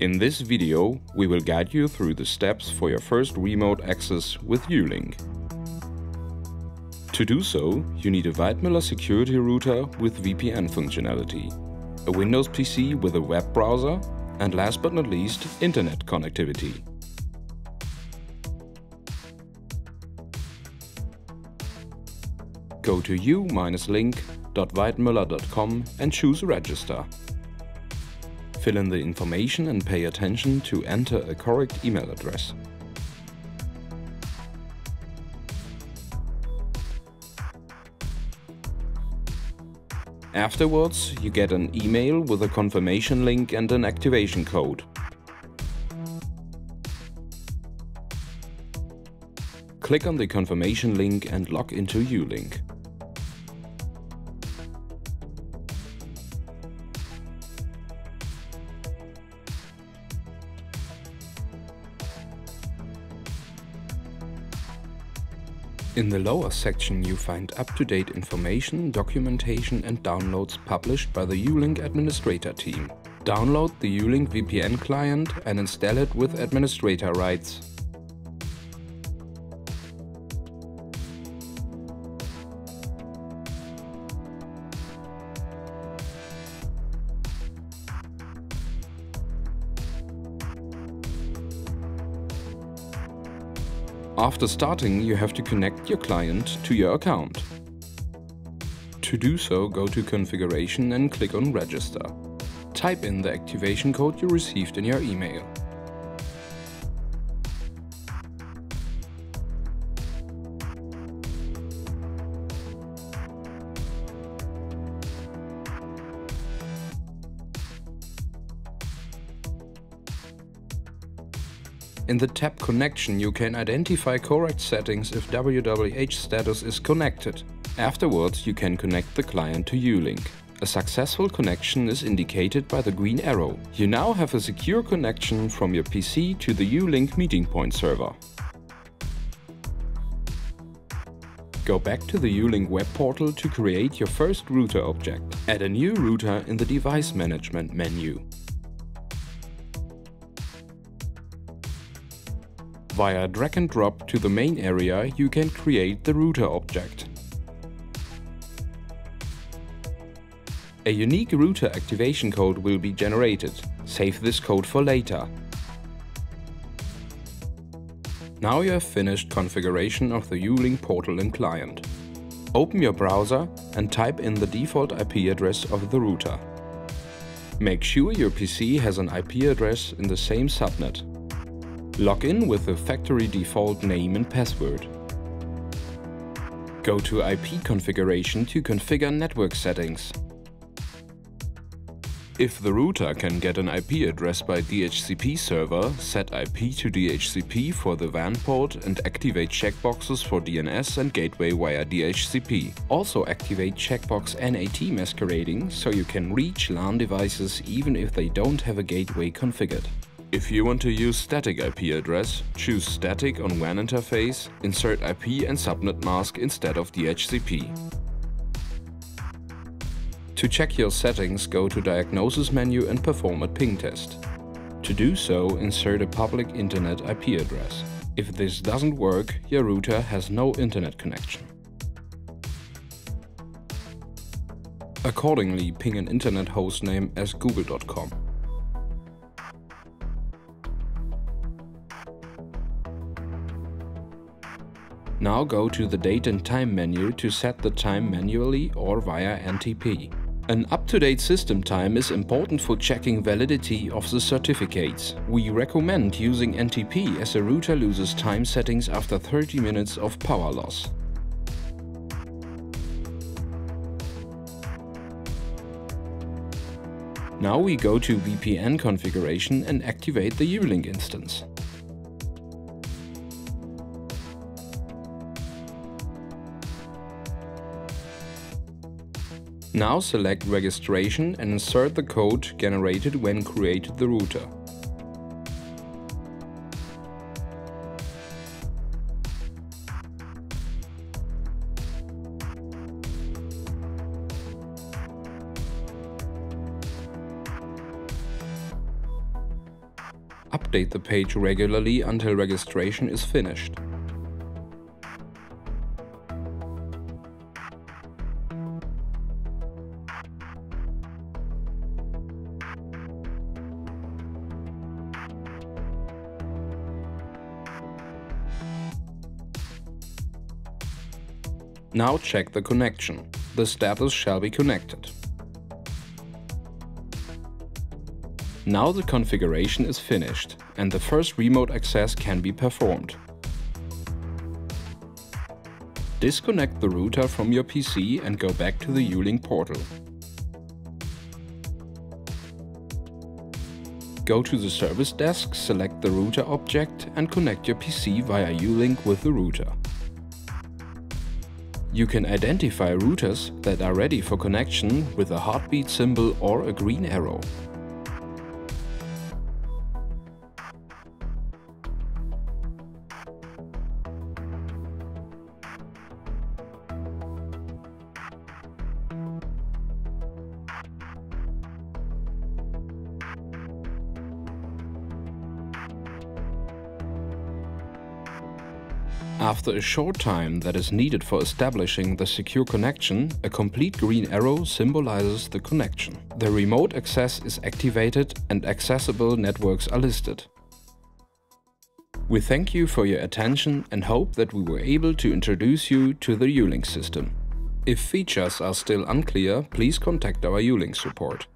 In this video, we will guide you through the steps for your first remote access with u-link. To do so, you need a Weidmuller security router with VPN functionality, a Windows PC with a web browser, and last but not least, internet connectivity. Go to u-link.weidmuller.com and choose Register. Fill in the information and pay attention to enter a correct email address. Afterwards, you get an email with a confirmation link and an activation code. Click on the confirmation link and log into u-link. In the lower section you find up-to-date information, documentation and downloads published by the u-link administrator team. Download the u-link VPN client and install it with administrator rights. After starting, you have to connect your client to your account. To do so, go to Configuration and click on Register. Type in the activation code you received in your email. In the tab Connection you can identify correct settings if WWH status is connected. Afterwards you can connect the client to u-link. A successful connection is indicated by the green arrow. You now have a secure connection from your PC to the u-link meeting point server. Go back to the u-link web portal to create your first router object. Add a new router in the device management menu. Via drag and drop to the main area you can create the router object. A unique router activation code will be generated. Save this code for later. Now you have finished configuration of the u-link portal and client. Open your browser and type in the default IP address of the router. Make sure your PC has an IP address in the same subnet. Log in with the factory default name and password. Go to IP configuration to configure network settings. If the router can get an IP address by DHCP server, set IP to DHCP for the WAN port and activate checkboxes for DNS and gateway via DHCP. Also activate checkbox NAT masquerading so you can reach LAN devices even if they don't have a gateway configured. If you want to use static IP address, choose static on WAN interface, insert IP and subnet mask instead of DHCP. To check your settings, go to Diagnosis menu and perform a ping test. To do so, insert a public internet IP address. If this doesn't work, your router has no internet connection. Accordingly, ping an internet hostname as google.com. Now go to the Date and Time menu to set the time manually or via NTP. An up-to-date system time is important for checking validity of the certificates. We recommend using NTP as a router loses time settings after 30 minutes of power loss. Now we go to VPN configuration and activate the u-link instance. Now select registration and insert the code generated when created the router. Update the page regularly until registration is finished. Now check the connection. The status shall be connected. Now the configuration is finished and the first remote access can be performed. Disconnect the router from your PC and go back to the u-link portal. Go to the service desk, select the router object and connect your PC via u-link with the router. You can identify routers that are ready for connection with a heartbeat symbol or a green arrow. After a short time that is needed for establishing the secure connection, a complete green arrow symbolizes the connection. The remote access is activated and accessible networks are listed. We thank you for your attention and hope that we were able to introduce you to the u-link system. If features are still unclear, please contact our u-link support.